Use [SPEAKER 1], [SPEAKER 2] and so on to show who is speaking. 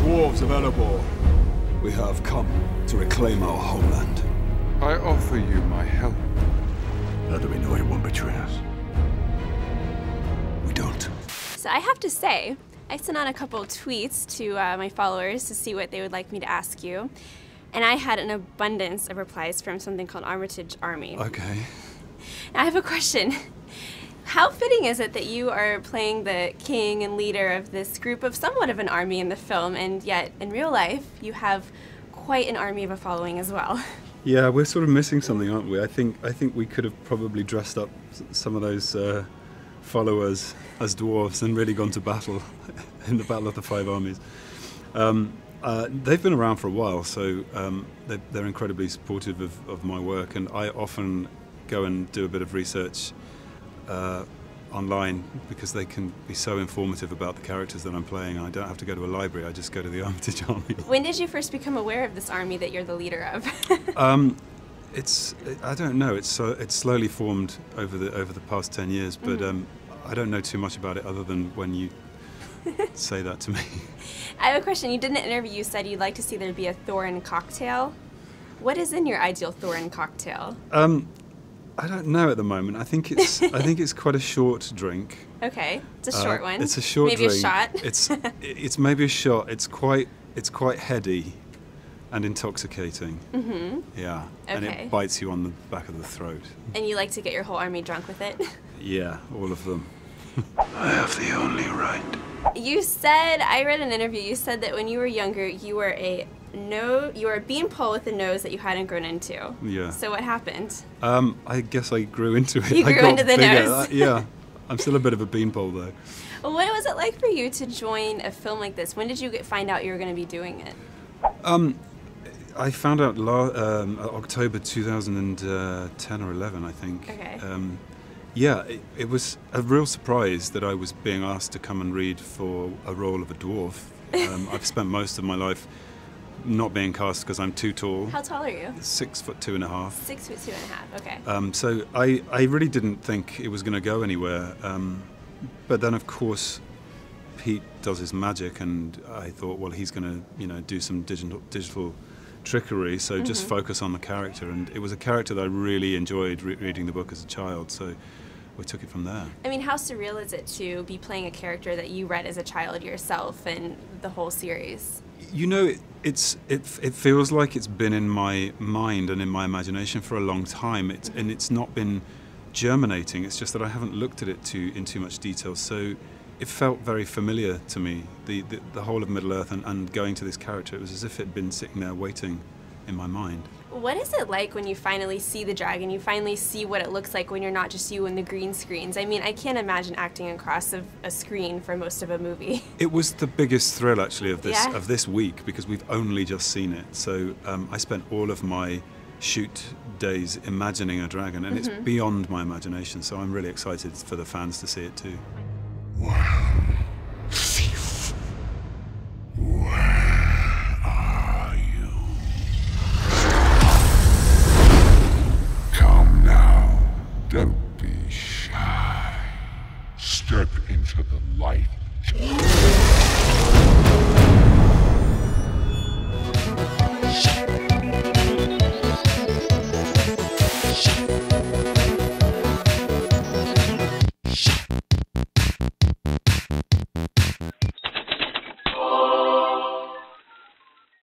[SPEAKER 1] Dwarves of Erebor, we have come to reclaim our homeland.
[SPEAKER 2] I offer you my help.
[SPEAKER 1] How do we know he won't betray us? We don't.
[SPEAKER 3] So I have to say, I sent out a couple tweets to uh, my followers to see what they would like me to ask you. And I had an abundance of replies from something called Armitage Army.
[SPEAKER 1] Okay.
[SPEAKER 3] Now I have a question. How fitting is it that you are playing the king and leader of this group of somewhat of an army in the film, and yet in real life you have quite an army of a following as well?
[SPEAKER 4] Yeah, we're sort of missing something, aren't we? I think I think we could have probably dressed up some of those uh, followers as dwarves and really gone to battle in the Battle of the Five Armies. Um, uh, they've been around for a while, so um, they're, they're incredibly supportive of, of my work, and I often go and do a bit of research uh, online because they can be so informative about the characters that I'm playing. I don't have to go to a library; I just go to the Armitage Army.
[SPEAKER 3] When did you first become aware of this army that you're the leader of?
[SPEAKER 4] Um, it's I don't know. It's so it's slowly formed over the over the past ten years, but um, I don't know too much about it other than when you say that to me.
[SPEAKER 3] I have a question. You did an interview. You said you'd like to see there be a Thorin cocktail. What is in your ideal Thorin cocktail?
[SPEAKER 4] Um, I don't know at the moment. I think it's I think it's quite a short drink.
[SPEAKER 3] Okay, it's a
[SPEAKER 4] Uh,
[SPEAKER 3] short one.
[SPEAKER 4] It's a short
[SPEAKER 3] Maybe
[SPEAKER 4] drink.
[SPEAKER 3] a shot.
[SPEAKER 4] It's it's maybe a shot. It's quite it's quite heady and intoxicating. Mm-hmm. Yeah, and it bites you on the back of the throat.
[SPEAKER 3] and you like to get your whole army drunk with it.
[SPEAKER 4] Yeah, all of them.
[SPEAKER 1] I have the only right.
[SPEAKER 3] You said I read an interview. You said that when you were younger, you were a no, you were a beanpole with a nose that you hadn't grown into.
[SPEAKER 4] Yeah.
[SPEAKER 3] So what happened?
[SPEAKER 4] Um, I guess I grew into it.
[SPEAKER 3] You
[SPEAKER 4] I
[SPEAKER 3] grew into the
[SPEAKER 4] bigger.
[SPEAKER 3] nose.
[SPEAKER 4] Uh, yeah, I'm still a bit of a beanpole though.
[SPEAKER 3] Well, What was it like for you to join a film like this? When did you get, find out you were going to be doing it?
[SPEAKER 4] Um, I found out la- um, uh, October 2010 or 11, I think.
[SPEAKER 3] Okay.
[SPEAKER 4] Um, yeah, it, it was a real surprise that I was being asked to come and read for a role of a dwarf. Um, I've spent most of my life not being cast because I'm too tall,
[SPEAKER 3] How tall are you?
[SPEAKER 4] six foot two and a half.
[SPEAKER 3] Six foot two and a half. Okay.
[SPEAKER 4] Um, so I, I really didn't think it was going to go anywhere. Um, but then, of course, Pete does his magic, and I thought, well, he's going to, you know, do some digital digital trickery. So just focus on the character, and it was a character that I really enjoyed re- reading the book as a child. So we took it from there.
[SPEAKER 3] I mean, how surreal is it to be playing a character that you read as a child yourself and the whole series?
[SPEAKER 4] You know, it, it's it, it feels like it's been in my mind and in my imagination for a long time. It's and it's not been germinating. It's just that I haven't looked at it too in too much detail. So it felt very familiar to me. The the, the whole of Middle Earth and, and going to this character, it was as if it'd been sitting there waiting in my mind.
[SPEAKER 3] What is it like when you finally see the dragon? You finally see what it looks like when you're not just you in the green screens. I mean, I can't imagine acting across of a screen for most of a movie.
[SPEAKER 4] It was the biggest thrill actually of this
[SPEAKER 3] Yeah?
[SPEAKER 4] of this week because we've only just seen it. So um, I spent all of my shoot days imagining a dragon, and it's beyond my imagination. So I'm really excited for the fans to see it too.
[SPEAKER 1] Thief. Step into the light.